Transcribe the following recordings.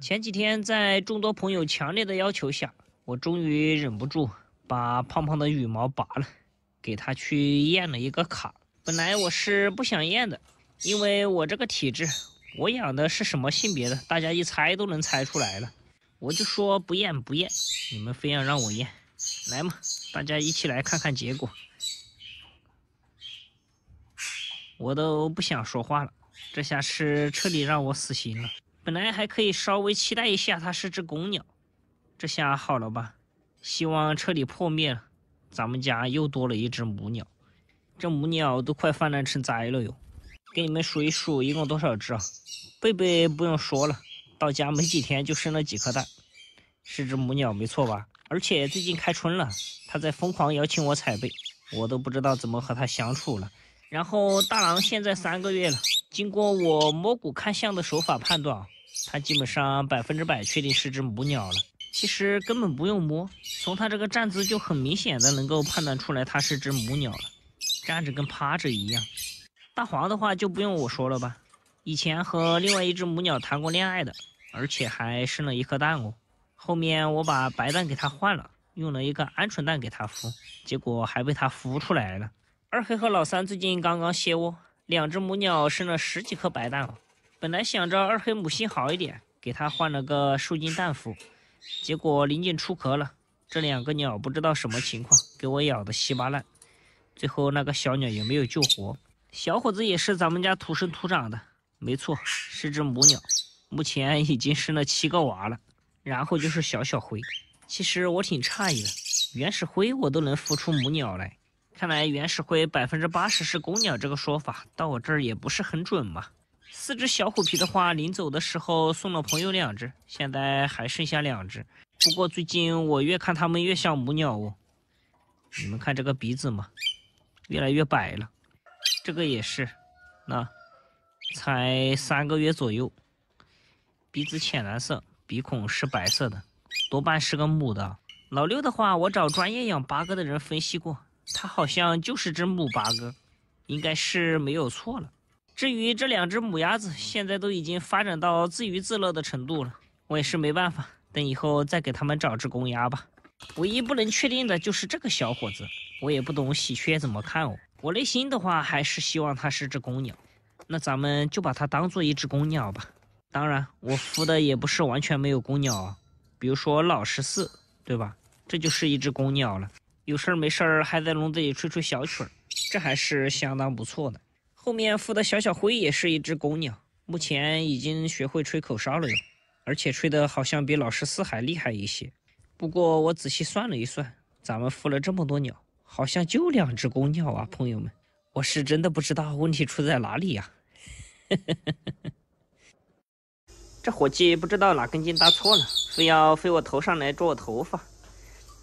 前几天在众多朋友强烈的要求下，我终于忍不住把胖胖的羽毛拔了，给他去验了一个卡。本来我是不想验的，因为我这个体质，我养的是什么性别的，大家一猜都能猜出来了。我就说不验不验，你们非要让我验，来嘛，大家一起来看看结果。我都不想说话了，这下是彻底让我死心了。本来还可以稍微期待一下，它是只公鸟，这下好了吧？希望彻底破灭了，咱们家又多了一只母鸟。这母鸟都快泛滥成灾了哟！给你们数一数，一共多少只啊？贝贝不用说了，到家没几天就生了几颗蛋，是只母鸟没错吧？而且最近开春了，它在疯狂邀请我采贝，我都不知道怎么和它相处了。然后大郎现在三个月了，经过我摸骨看相的手法判断啊，它基本上百分之百确定是只母鸟了。其实根本不用摸，从它这个站姿就很明显的能够判断出来它是只母鸟了。站着跟趴着一样，大黄的话就不用我说了吧，以前和另外一只母鸟谈过恋爱的，而且还生了一颗蛋哦。后面我把白蛋给它换了，用了一个鹌鹑蛋给它孵，结果还被它孵出来了。二黑和老三最近刚刚歇窝，两只母鸟生了十几颗白蛋哦。本来想着二黑母性好一点，给它换了个受精蛋孵，结果临近出壳了，这两个鸟不知道什么情况，给我咬的稀巴烂。最后那个小鸟也没有救活，小伙子也是咱们家土生土长的，没错，是只母鸟，目前已经生了七个娃了。然后就是小小灰，其实我挺诧异的，原始灰我都能孵出母鸟来，看来原始灰百分之八十是公鸟这个说法到我这儿也不是很准嘛。四只小虎皮的话，临走的时候送了朋友两只，现在还剩下两只，不过最近我越看它们越像母鸟哦，你们看这个鼻子嘛。越来越白了，这个也是，那才三个月左右，鼻子浅蓝色，鼻孔是白色的，多半是个母的。老六的话，我找专业养八哥的人分析过，它好像就是只母八哥，应该是没有错了。至于这两只母鸭子，现在都已经发展到自娱自乐的程度了，我也是没办法，等以后再给他们找只公鸭吧。唯一不能确定的就是这个小伙子，我也不懂喜鹊怎么看哦。我内心的话还是希望它是只公鸟，那咱们就把它当做一只公鸟吧。当然，我孵的也不是完全没有公鸟啊，比如说老十四，对吧？这就是一只公鸟了，有事儿没事儿还在笼子里吹吹小曲儿，这还是相当不错的。后面孵的小小灰也是一只公鸟，目前已经学会吹口哨了哟，而且吹的好像比老十四还厉害一些。不过我仔细算了一算，咱们孵了这么多鸟，好像就两只公鸟啊，朋友们，我是真的不知道问题出在哪里呀。这伙计不知道哪根筋搭错了，非要飞我头上来捉我头发。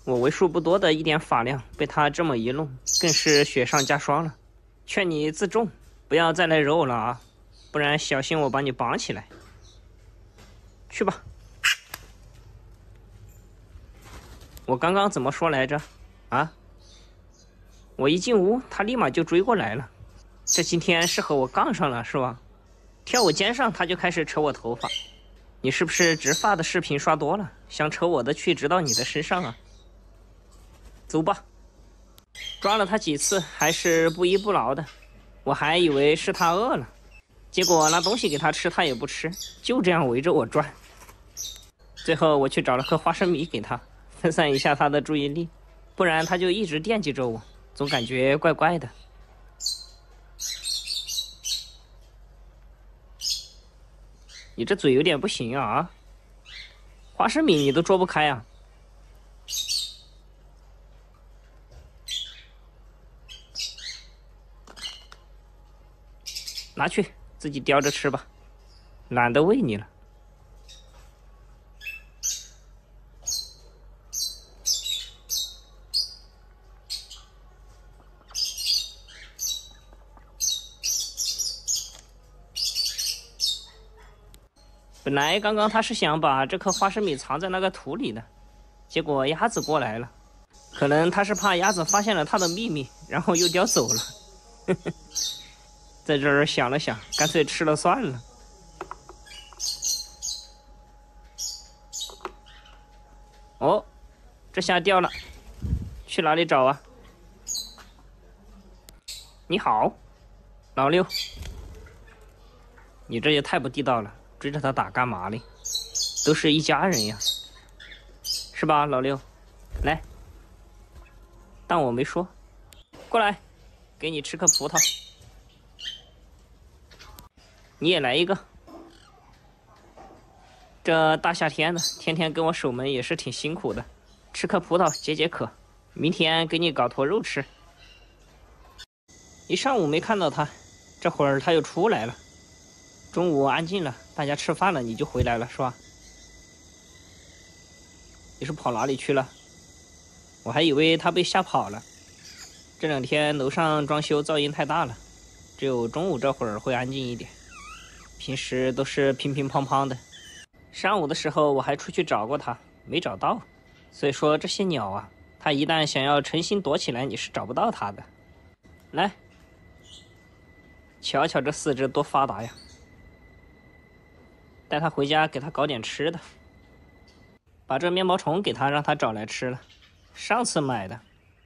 我为数不多的一点发量被他这么一弄，更是雪上加霜了。劝你自重，不要再来惹我了啊，不然小心我把你绑起来。去吧。我刚刚怎么说来着？啊！我一进屋，他立马就追过来了。这今天是和我杠上了是吧？跳我肩上，他就开始扯我头发。你是不是直发的视频刷多了，想扯我的去直到你的身上啊？走吧。抓了他几次，还是不依不饶的。我还以为是他饿了，结果拿东西给他吃，他也不吃，就这样围着我转。最后我去找了颗花生米给他。分散一下他的注意力，不然他就一直惦记着我，总感觉怪怪的。你这嘴有点不行啊！花生米你都捉不开啊！拿去自己叼着吃吧，懒得喂你了。本来刚刚他是想把这颗花生米藏在那个土里的，结果鸭子过来了，可能他是怕鸭子发现了他的秘密，然后又叼走了。在这儿想了想，干脆吃了算了。哦，这下掉了，去哪里找啊？你好，老六，你这也太不地道了，追着他打干嘛呢？都是一家人呀，是吧，老六？来，当我没说，过来，给你吃颗葡萄，你也来一个。这大夏天的，天天跟我守门也是挺辛苦的，吃颗葡萄解解渴，明天给你搞坨肉吃。一上午没看到他，这会儿他又出来了。中午安静了，大家吃饭了，你就回来了，是吧？你是跑哪里去了？我还以为他被吓跑了。这两天楼上装修噪音太大了，只有中午这会儿会安静一点，平时都是乒乒乓乓的。上午的时候我还出去找过它，没找到。所以说这些鸟啊，它一旦想要诚心躲起来，你是找不到它的。来。瞧瞧这四肢多发达呀！带它回家，给它搞点吃的。把这面包虫给它，让它找来吃了。上次买的，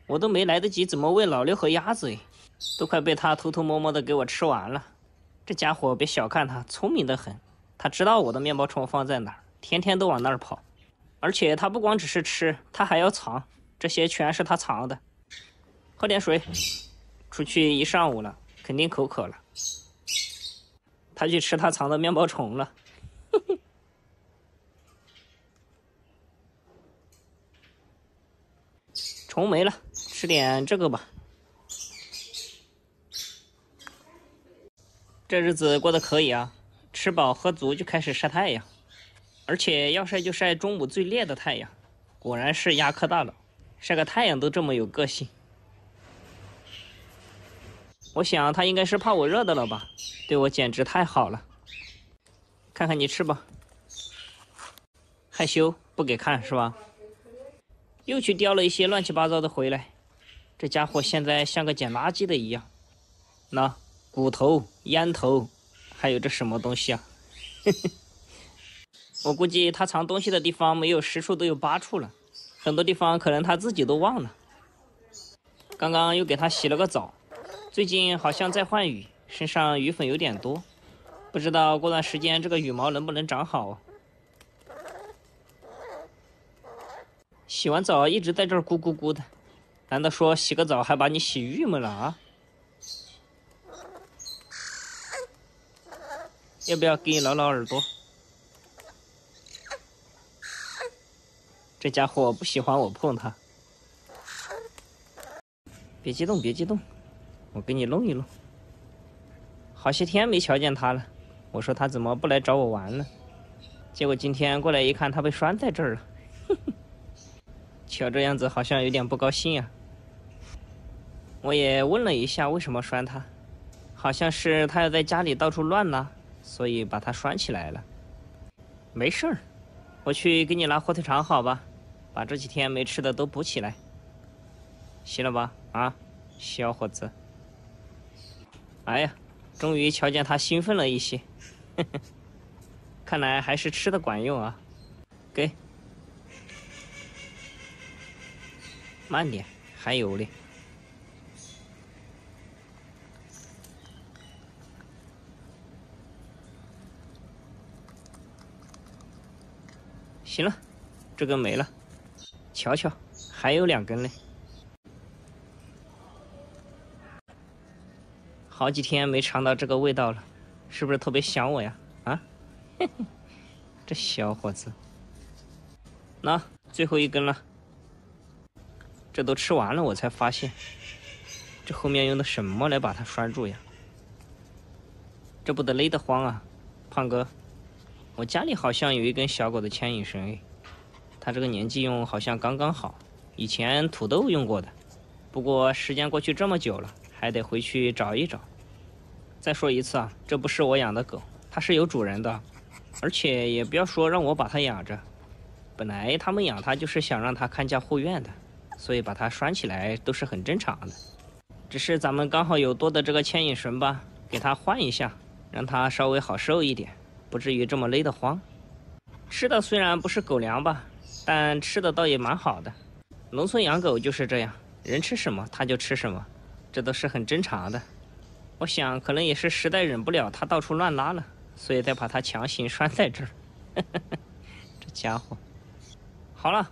我都没来得及怎么喂老六和鸭子，都快被它偷偷摸摸的给我吃完了。这家伙别小看他，聪明的很。他知道我的面包虫放在哪儿，天天都往那儿跑。而且他不光只是吃，他还要藏。这些全是他藏的。喝点水。出去一上午了，肯定口渴了。他去吃他藏的面包虫了，虫没了，吃点这个吧。这日子过得可以啊，吃饱喝足就开始晒太阳，而且要晒就晒中午最烈的太阳。果然是亚克大佬，晒个太阳都这么有个性。我想他应该是怕我热的了吧，对我简直太好了。看看你吃吧，害羞不给看是吧？又去叼了一些乱七八糟的回来，这家伙现在像个捡垃圾的一样。那骨头、烟头，还有这什么东西啊？我估计他藏东西的地方没有十处都有八处了，很多地方可能他自己都忘了。刚刚又给他洗了个澡。最近好像在换羽，身上羽粉有点多，不知道过段时间这个羽毛能不能长好。洗完澡一直在这儿咕咕咕的，难道说洗个澡还把你洗郁闷了啊？要不要给你挠挠耳朵？这家伙不喜欢我碰它，别激动，别激动。我给你弄一弄，好些天没瞧见他了。我说他怎么不来找我玩了？结果今天过来一看，他被拴在这儿了。瞧这样子，好像有点不高兴啊。我也问了一下为什么拴他，好像是他要在家里到处乱拉，所以把它拴起来了。没事儿，我去给你拿火腿肠好吧？把这几天没吃的都补起来，行了吧？啊，小伙子。哎呀，终于瞧见他兴奋了一些，看来还是吃的管用啊！给，慢点，还有嘞。行了，这根没了，瞧瞧，还有两根嘞。好几天没尝到这个味道了，是不是特别想我呀？啊，这小伙子，那最后一根了，这都吃完了，我才发现，这后面用的什么来把它拴住呀？这不得勒得慌啊，胖哥，我家里好像有一根小狗的牵引绳，它这个年纪用好像刚刚好，以前土豆用过的，不过时间过去这么久了。还得回去找一找。再说一次啊，这不是我养的狗，它是有主人的，而且也不要说让我把它养着。本来他们养它就是想让它看家护院的，所以把它拴起来都是很正常的。只是咱们刚好有多的这个牵引绳吧，给它换一下，让它稍微好受一点，不至于这么勒得慌。吃的虽然不是狗粮吧，但吃的倒也蛮好的。农村养狗就是这样，人吃什么它就吃什么，这都是很正常的。我想可能也是实在忍不了它到处乱拉了，所以才把它强行拴在这儿。这家伙，好了，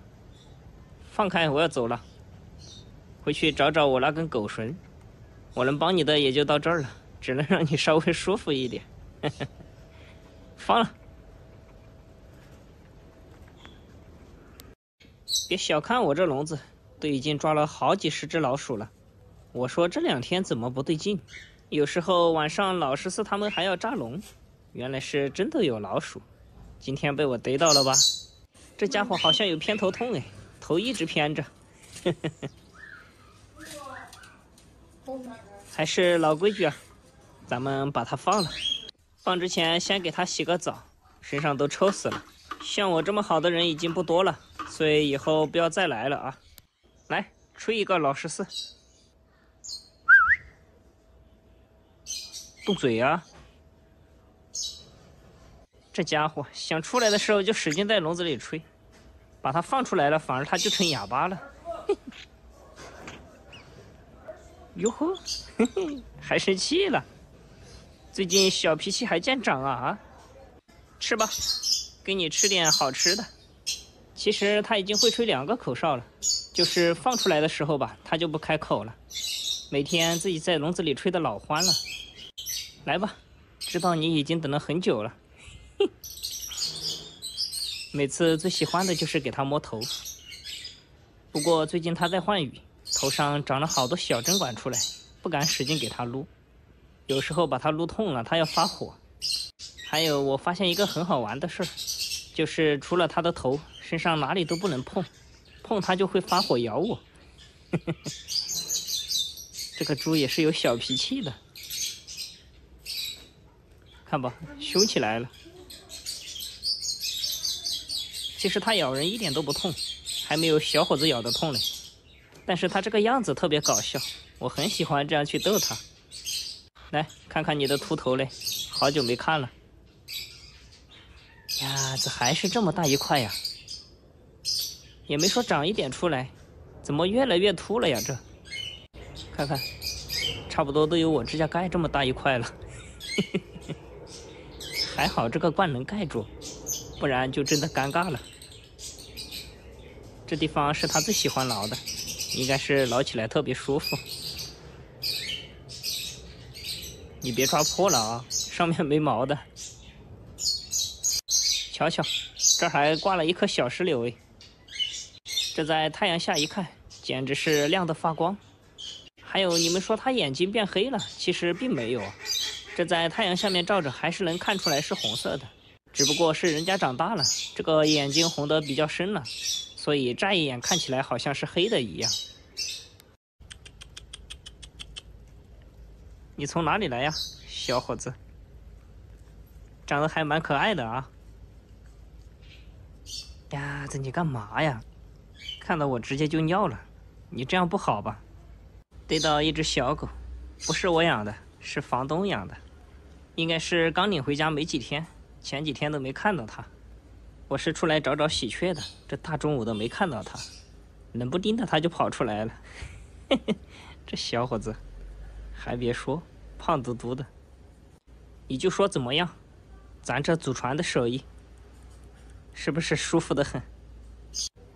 放开，我要走了，回去找找我那根狗绳。我能帮你的也就到这儿了，只能让你稍微舒服一点。放了。别小看我这笼子，都已经抓了好几十只老鼠了。我说这两天怎么不对劲？有时候晚上老十四他们还要扎笼，原来是真的有老鼠。今天被我逮到了吧？这家伙好像有偏头痛哎，头一直偏着。还是老规矩啊，咱们把它放了。放之前先给它洗个澡，身上都臭死了。像我这么好的人已经不多了，所以以后不要再来了啊！来，吹一个老十四，动嘴啊！这家伙想出来的时候就使劲在笼子里吹，把它放出来了，反而它就成哑巴了。哟呵，嘿嘿，还生气了，最近小脾气还见长啊啊！吃吧。给你吃点好吃的。其实他已经会吹两个口哨了，就是放出来的时候吧，他就不开口了。每天自己在笼子里吹的老欢了。来吧，知道你已经等了很久了。每次最喜欢的就是给他摸头。不过最近他在换羽，头上长了好多小针管出来，不敢使劲给他撸。有时候把它撸痛了，它要发火。还有，我发现一个很好玩的事儿，就是除了它的头，身上哪里都不能碰，碰它就会发火咬我。这个猪也是有小脾气的，看吧，凶起来了。其实它咬人一点都不痛，还没有小伙子咬的痛嘞。但是它这个样子特别搞笑，我很喜欢这样去逗它。来看看你的秃头嘞，好久没看了。呀，这还是这么大一块呀，也没说长一点出来，怎么越来越秃了呀？这，看看，差不多都有我指甲盖这么大一块了。还好这个罐能盖住，不然就真的尴尬了。这地方是他最喜欢挠的，应该是挠起来特别舒服。你别抓破了啊，上面没毛的。瞧瞧，这还挂了一颗小石榴哎！这在太阳下一看，简直是亮得发光。还有你们说它眼睛变黑了，其实并没有，这在太阳下面照着还是能看出来是红色的，只不过是人家长大了，这个眼睛红得比较深了，所以乍一眼看起来好像是黑的一样。你从哪里来呀，小伙子？长得还蛮可爱的啊！呀，这你干嘛呀？看到我直接就尿了，你这样不好吧？逮到一只小狗，不是我养的，是房东养的，应该是刚领回家没几天，前几天都没看到它。我是出来找找喜鹊的，这大中午的没看到它，冷不丁的它就跑出来了。嘿嘿，这小伙子，还别说，胖嘟嘟的。你就说怎么样？咱这祖传的手艺。是不是舒服的很？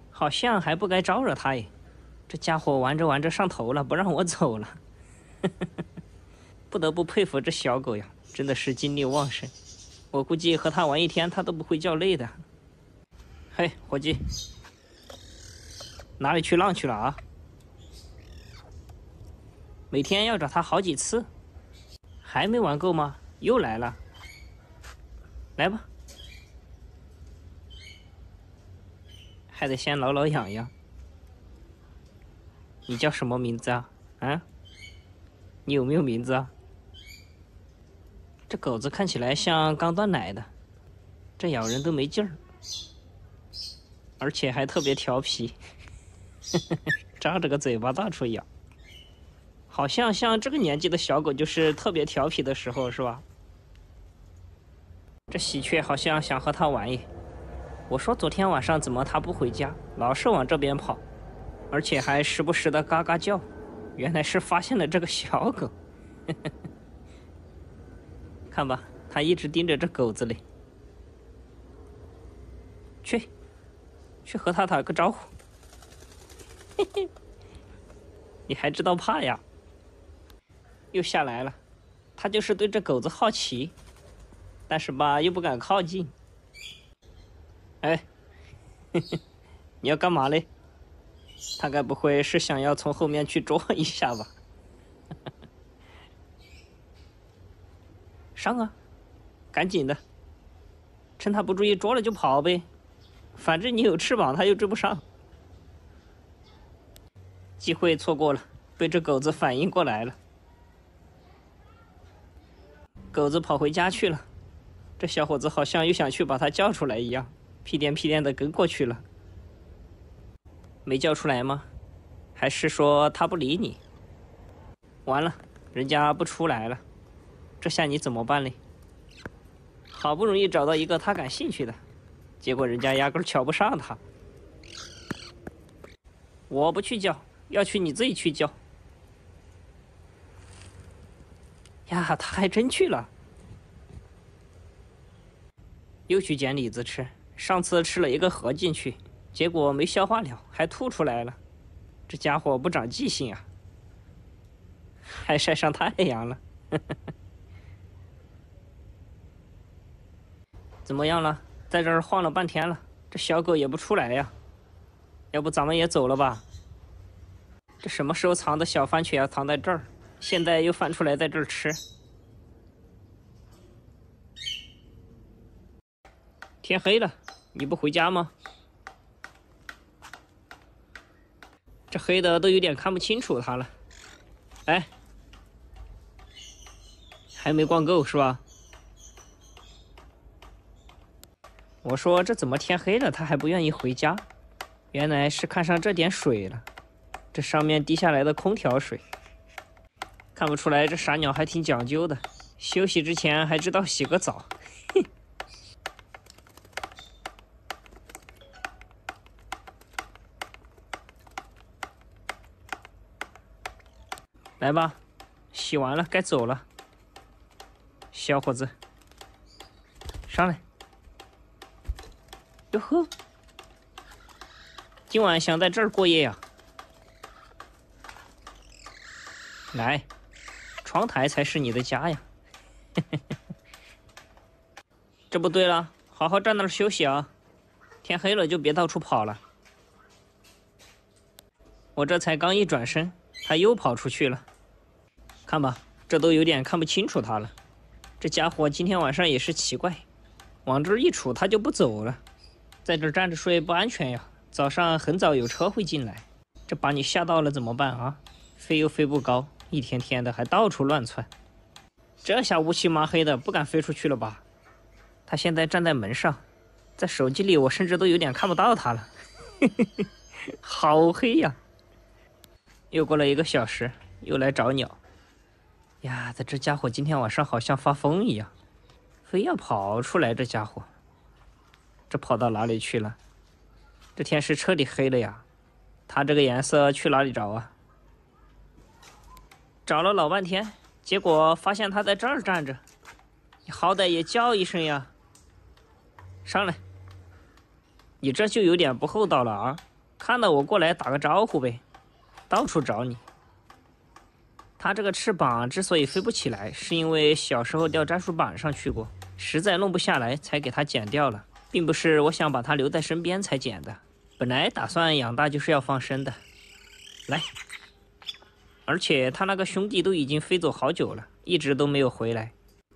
好像还不该招惹他耶，这家伙玩着玩着上头了，不让我走了。不得不佩服这小狗呀，真的是精力旺盛。我估计和它玩一天，它都不会叫累的。嘿，伙计，哪里去浪去了啊？每天要找它好几次，还没玩够吗？又来了，来吧。还得先挠挠痒痒。你叫什么名字啊？啊？你有没有名字啊？这狗子看起来像刚断奶的，这咬人都没劲儿，而且还特别调皮，张着个嘴巴到处咬。好像像这个年纪的小狗就是特别调皮的时候，是吧？这喜鹊好像想和它玩耶。我说昨天晚上怎么它不回家，老是往这边跑，而且还时不时的嘎嘎叫，原来是发现了这个小狗。看吧，它一直盯着这狗子嘞。去，去和它打个招呼。嘿嘿，你还知道怕呀？又下来了，他就是对这狗子好奇，但是吧又不敢靠近。哎，你要干嘛嘞？他该不会是想要从后面去捉一下吧？上啊，赶紧的，趁他不注意捉了就跑呗，反正你有翅膀，他又追不上。机会错过了，被这狗子反应过来了。狗子跑回家去了，这小伙子好像又想去把他叫出来一样。屁颠屁颠的跟过去了，没叫出来吗？还是说他不理你？完了，人家不出来了，这下你怎么办呢？好不容易找到一个他感兴趣的，结果人家压根瞧不上他。我不去叫，要去你自己去叫。呀，他还真去了，又去捡李子吃。上次吃了一个盒进去，结果没消化了，还吐出来了。这家伙不长记性啊！还晒上太阳了。怎么样了？在这儿晃了半天了，这小狗也不出来呀。要不咱们也走了吧？这什么时候藏的小番茄啊？藏在这儿，现在又翻出来在这儿吃。天黑了。你不回家吗？这黑的都有点看不清楚他了。哎，还没逛够是吧？我说这怎么天黑了他还不愿意回家？原来是看上这点水了，这上面滴下来的空调水。看不出来这傻鸟还挺讲究的，休息之前还知道洗个澡。来吧，洗完了该走了。小伙子，上来。哟呵，今晚想在这儿过夜呀？来，窗台才是你的家呀。这不对了，好好站那儿休息啊！天黑了就别到处跑了。我这才刚一转身。他又跑出去了，看吧，这都有点看不清楚他了。这家伙今天晚上也是奇怪，往这儿一杵他就不走了，在这儿站着睡不安全呀。早上很早有车会进来，这把你吓到了怎么办啊？飞又飞不高，一天天的还到处乱窜，这下乌漆麻黑的不敢飞出去了吧？他现在站在门上，在手机里我甚至都有点看不到他了，好黑呀！又过了一个小时，又来找鸟。呀，这这家伙今天晚上好像发疯一样，非要跑出来。这家伙，这跑到哪里去了？这天是彻底黑了呀！他这个颜色去哪里找啊？找了老半天，结果发现他在这儿站着。你好歹也叫一声呀！上来，你这就有点不厚道了啊！看到我过来打个招呼呗。到处找你。它这个翅膀之所以飞不起来，是因为小时候掉粘鼠板上去过，实在弄不下来才给它剪掉了，并不是我想把它留在身边才剪的。本来打算养大就是要放生的。来，而且它那个兄弟都已经飞走好久了，一直都没有回来。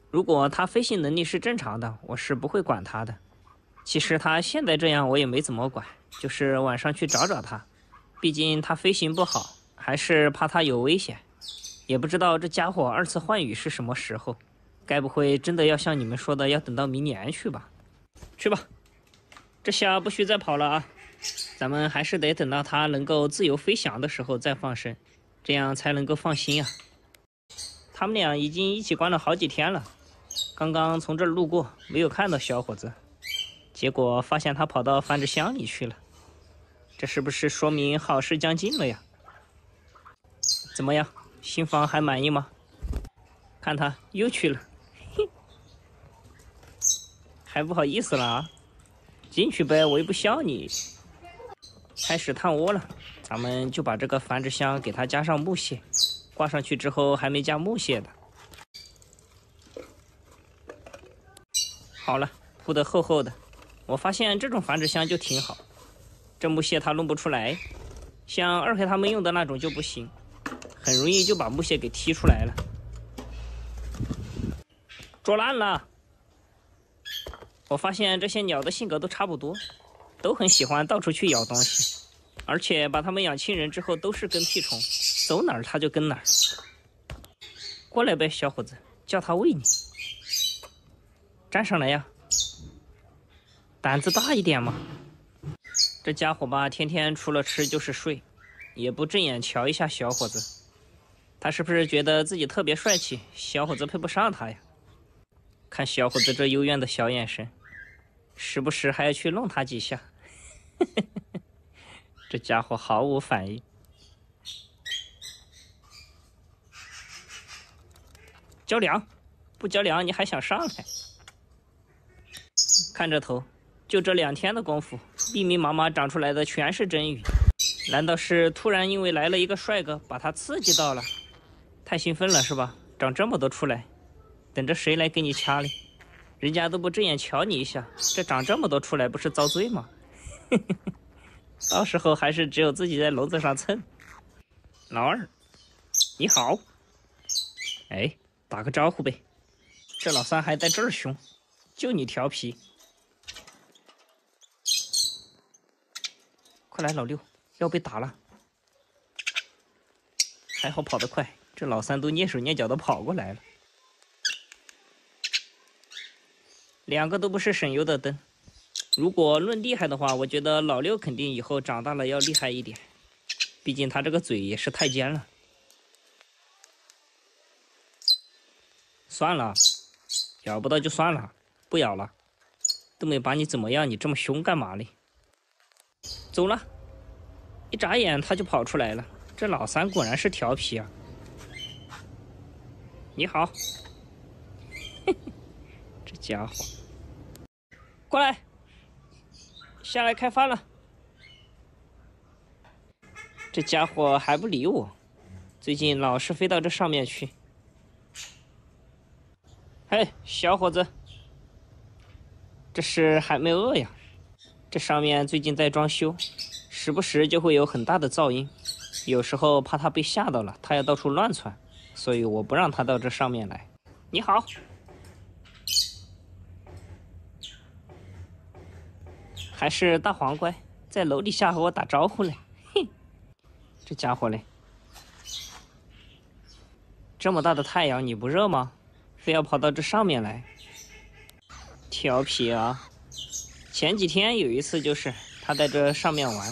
如果它飞行能力是正常的，我是不会管它的。其实它现在这样我也没怎么管，就是晚上去找找它。毕竟它飞行不好，还是怕它有危险。也不知道这家伙二次换羽是什么时候，该不会真的要像你们说的要等到明年去吧？去吧，这下不许再跑了啊！咱们还是得等到它能够自由飞翔的时候再放生，这样才能够放心啊。他们俩已经一起关了好几天了，刚刚从这儿路过，没有看到小伙子。结果发现他跑到繁殖箱里去了。这是不是说明好事将近了呀？怎么样，新房还满意吗？看他又去了，嘿，还不好意思了啊？进去呗，我又不笑你。开始探窝了，咱们就把这个繁殖箱给它加上木屑，挂上去之后还没加木屑的。好了，铺的厚厚的。我发现这种繁殖箱就挺好。这木屑它弄不出来，像二黑他们用的那种就不行，很容易就把木屑给踢出来了，捉烂了。我发现这些鸟的性格都差不多，都很喜欢到处去咬东西，而且把它们养亲人之后都是跟屁虫，走哪儿它就跟哪儿。过来呗，小伙子，叫它喂你，站上来呀，胆子大一点嘛。这家伙吧，天天除了吃就是睡，也不正眼瞧一下小伙子。他是不是觉得自己特别帅气？小伙子配不上他呀？看小伙子这幽怨的小眼神，时不时还要去弄他几下。这家伙毫无反应。交粮，不交粮你还想上来？看这头。就这两天的功夫，密密麻麻长出来的全是真鱼。难道是突然因为来了一个帅哥，把他刺激到了？太兴奋了是吧？长这么多出来，等着谁来给你掐呢？人家都不正眼瞧你一下，这长这么多出来，不是遭罪吗？嘿嘿嘿到时候还是只有自己在笼子上蹭。老二，你好。哎，打个招呼呗。这老三还在这儿凶，就你调皮。快来，老六，要被打了！还好跑得快，这老三都蹑手蹑脚的跑过来了。两个都不是省油的灯。如果论厉害的话，我觉得老六肯定以后长大了要厉害一点，毕竟他这个嘴也是太尖了。算了，咬不到就算了，不咬了。都没把你怎么样，你这么凶干嘛嘞？走了，一眨眼他就跑出来了。这老三果然是调皮啊！你好，这家伙，过来，下来开饭了。这家伙还不理我，最近老是飞到这上面去。嘿，小伙子，这是还没饿呀？这上面最近在装修，时不时就会有很大的噪音。有时候怕它被吓到了，它要到处乱窜，所以我不让它到这上面来。你好，还是大黄乖，在楼底下和我打招呼嘞。嘿，这家伙嘞，这么大的太阳你不热吗？非要跑到这上面来，调皮啊！前几天有一次，就是他在这上面玩，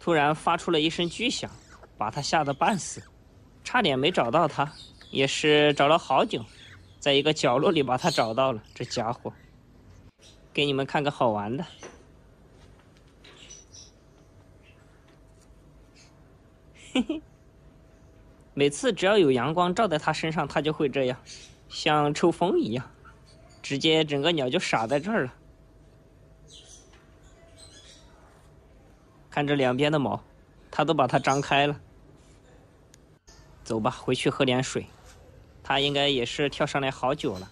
突然发出了一声巨响，把他吓得半死，差点没找到他，也是找了好久，在一个角落里把他找到了。这家伙，给你们看个好玩的，嘿嘿，每次只要有阳光照在它身上，它就会这样，像抽风一样，直接整个鸟就傻在这儿了。看这两边的毛，它都把它张开了。走吧，回去喝点水。它应该也是跳上来好久了。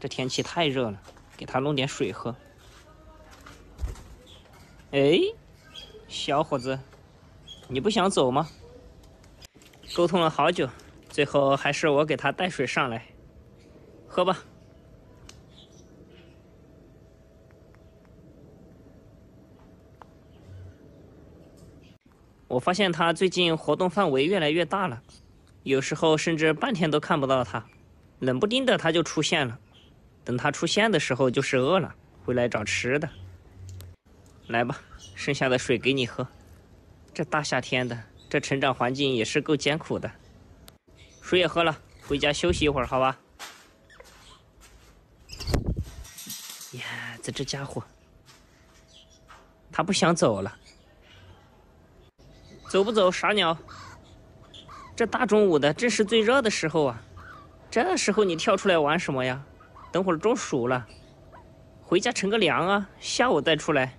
这天气太热了，给它弄点水喝。哎，小伙子，你不想走吗？沟通了好久，最后还是我给它带水上来。喝吧。我发现它最近活动范围越来越大了，有时候甚至半天都看不到它，冷不丁的它就出现了。等它出现的时候，就是饿了，会来找吃的。来吧，剩下的水给你喝。这大夏天的，这成长环境也是够艰苦的。水也喝了，回家休息一会儿，好吧？呀，这这家伙它不想走了。走不走，傻鸟？这大中午的正是最热的时候啊，这时候你跳出来玩什么呀？等会儿中暑了，回家乘个凉啊，下午再出来。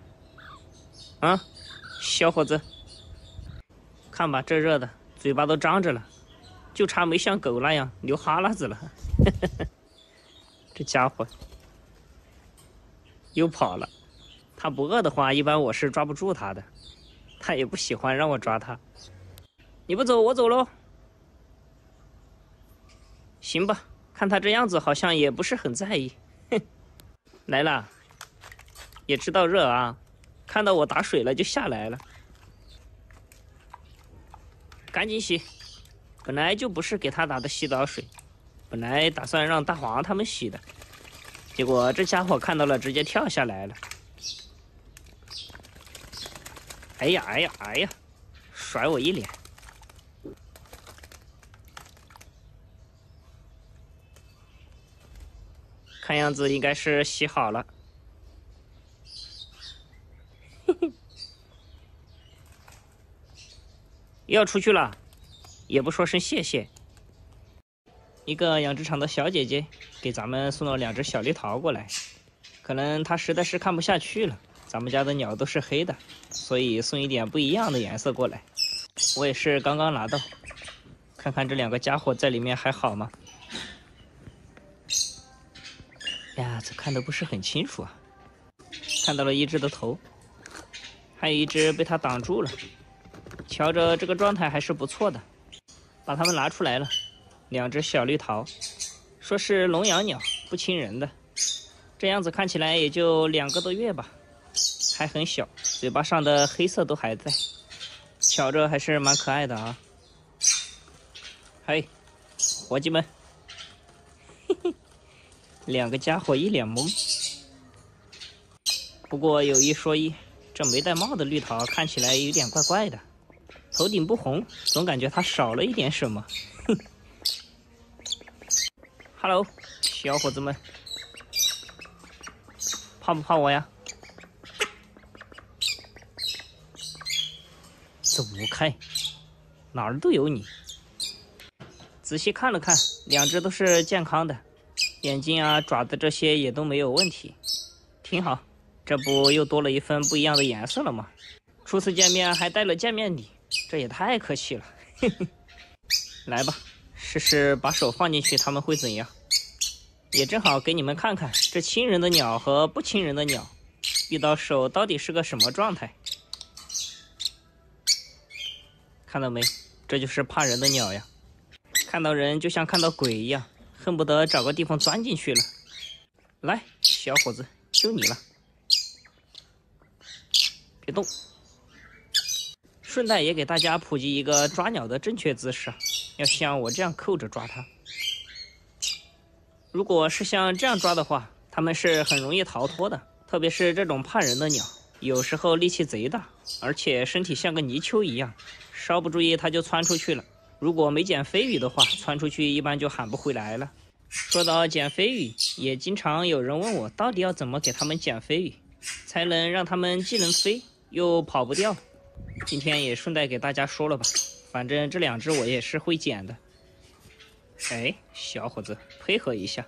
啊，小伙子，看吧，这热的，嘴巴都张着了，就差没像狗那样流哈喇子了。这家伙又跑了。他不饿的话，一般我是抓不住他的。他也不喜欢让我抓他。你不走，我走喽。行吧，看他这样子，好像也不是很在意。哼，来了，也知道热啊，看到我打水了就下来了。赶紧洗，本来就不是给他打的洗澡水，本来打算让大黄他们洗的，结果这家伙看到了，直接跳下来了。哎呀哎呀哎呀！甩我一脸。看样子应该是洗好了。要出去了，也不说声谢谢。一个养殖场的小姐姐给咱们送了两只小绿桃过来，可能她实在是看不下去了。咱们家的鸟都是黑的，所以送一点不一样的颜色过来。我也是刚刚拿到，看看这两个家伙在里面还好吗？呀，这看的不是很清楚啊。看到了一只的头，还有一只被它挡住了。瞧着这个状态还是不错的，把它们拿出来了。两只小绿桃，说是笼养鸟，不亲人的。这样子看起来也就两个多月吧。还很小，嘴巴上的黑色都还在，瞧着还是蛮可爱的啊。嘿，伙计们，嘿嘿，两个家伙一脸懵。不过有一说一，这没戴帽的绿桃看起来有点怪怪的，头顶不红，总感觉它少了一点什么。哼。Hello，小伙子们，怕不怕我呀？走开，哪儿都有你。仔细看了看，两只都是健康的，眼睛啊、爪子这些也都没有问题，挺好。这不又多了一份不一样的颜色了吗？初次见面还带了见面礼，这也太客气了。嘿嘿，来吧，试试把手放进去，他们会怎样？也正好给你们看看，这亲人的鸟和不亲人的鸟，遇到手到底是个什么状态。看到没？这就是怕人的鸟呀！看到人就像看到鬼一样，恨不得找个地方钻进去了。来，小伙子，就你了，别动。顺带也给大家普及一个抓鸟的正确姿势，要像我这样扣着抓它。如果是像这样抓的话，它们是很容易逃脱的，特别是这种怕人的鸟，有时候力气贼大，而且身体像个泥鳅一样。稍不注意，它就窜出去了。如果没捡飞羽的话，窜出去一般就喊不回来了。说到捡飞羽，也经常有人问我，到底要怎么给他们捡飞羽，才能让他们既能飞又跑不掉？今天也顺带给大家说了吧，反正这两只我也是会捡的。哎，小伙子，配合一下。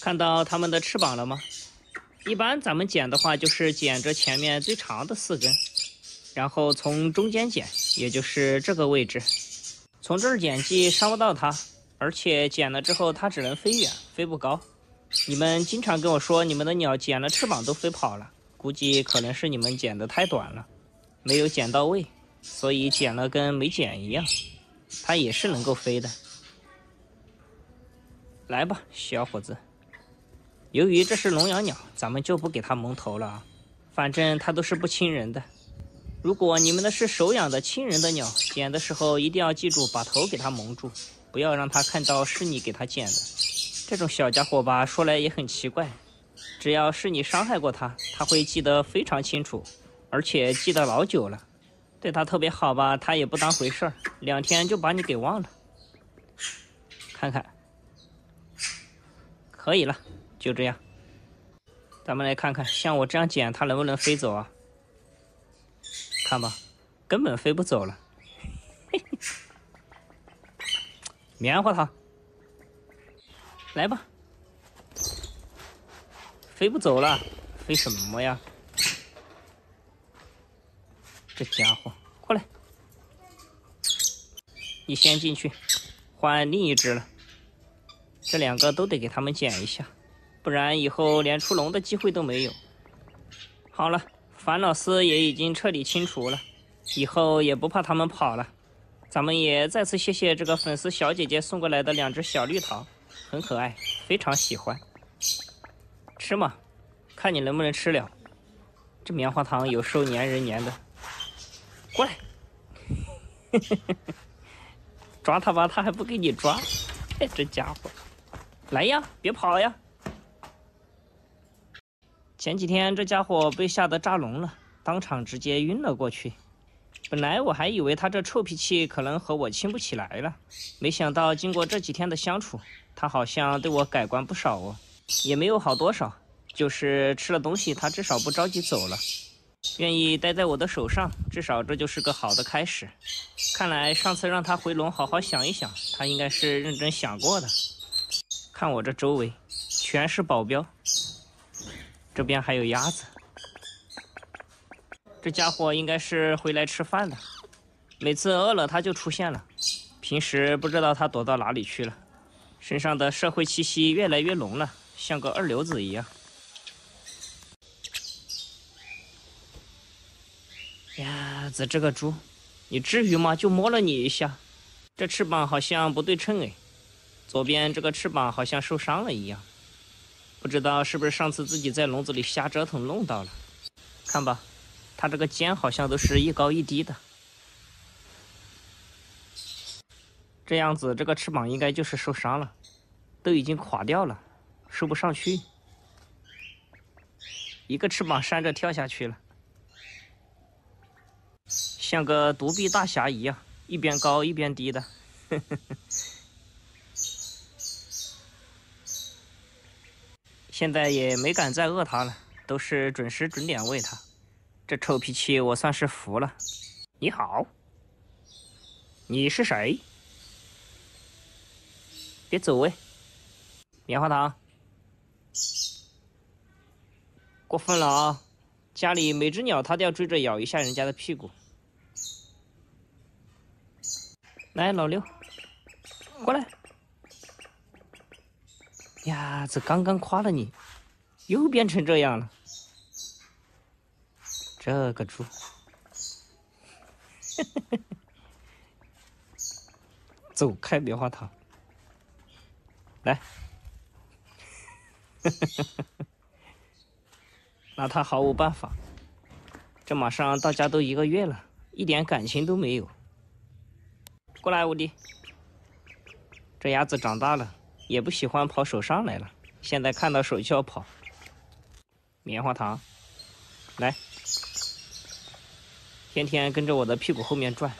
看到它们的翅膀了吗？一般咱们剪的话，就是剪着前面最长的四根，然后从中间剪，也就是这个位置。从这儿剪既伤不到它，而且剪了之后它只能飞远，飞不高。你们经常跟我说你们的鸟剪了翅膀都飞跑了，估计可能是你们剪的太短了，没有剪到位，所以剪了跟没剪一样。它也是能够飞的。来吧，小伙子。由于这是笼养鸟，咱们就不给它蒙头了啊。反正它都是不亲人的。如果你们的是手养的亲人的鸟，捡的时候一定要记住把头给它蒙住，不要让它看到是你给它捡的。这种小家伙吧，说来也很奇怪，只要是你伤害过它，它会记得非常清楚，而且记得老久了。对它特别好吧，它也不当回事儿，两天就把你给忘了。看看，可以了。就这样，咱们来看看，像我这样捡，它能不能飞走啊？看吧，根本飞不走了。棉花糖，来吧，飞不走了，飞什么呀？这家伙，过来，你先进去，换另一只了。这两个都得给他们捡一下，不然以后连出笼的机会都没有。好了，樊老师也已经彻底清除了，以后也不怕他们跑了。咱们也再次谢谢这个粉丝小姐姐送过来的两只小绿桃，很可爱，非常喜欢。吃嘛，看你能不能吃了。这棉花糖有时候粘人粘的。过来，抓它吧，它还不给你抓。哎，这家伙，来呀，别跑呀！前几天这家伙被吓得炸聋了，当场直接晕了过去。本来我还以为他这臭脾气可能和我亲不起来了，没想到经过这几天的相处，他好像对我改观不少哦。也没有好多少，就是吃了东西，他至少不着急走了，愿意待在我的手上，至少这就是个好的开始。看来上次让他回笼好好想一想，他应该是认真想过的。看我这周围，全是保镖，这边还有鸭子。这家伙应该是回来吃饭的，每次饿了他就出现了。平时不知道他躲到哪里去了，身上的社会气息越来越浓了，像个二流子一样。鸭子，这个猪，你至于吗？就摸了你一下，这翅膀好像不对称哎，左边这个翅膀好像受伤了一样，不知道是不是上次自己在笼子里瞎折腾弄到了。看吧。它这个尖好像都是一高一低的，这样子这个翅膀应该就是受伤了，都已经垮掉了，收不上去，一个翅膀扇着跳下去了，像个独臂大侠一样，一边高一边低的，现在也没敢再饿它了，都是准时准点喂它。这臭脾气我算是服了。你好，你是谁？别走喂，棉花糖，过分了啊！家里每只鸟它都要追着咬一下人家的屁股。来，老六，过来。呀，这刚刚夸了你，又变成这样了。这个猪，走开，棉花糖，来，拿他毫无办法。这马上到家都一个月了，一点感情都没有。过来，五弟，这鸭子长大了，也不喜欢跑手上来了，现在看到手就要跑。棉花糖，来。天天跟着我的屁股后面转，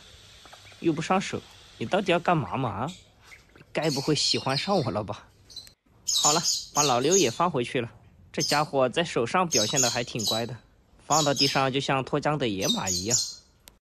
又不上手，你到底要干嘛嘛？该不会喜欢上我了吧？好了，把老六也放回去了。这家伙在手上表现的还挺乖的，放到地上就像脱缰的野马一样。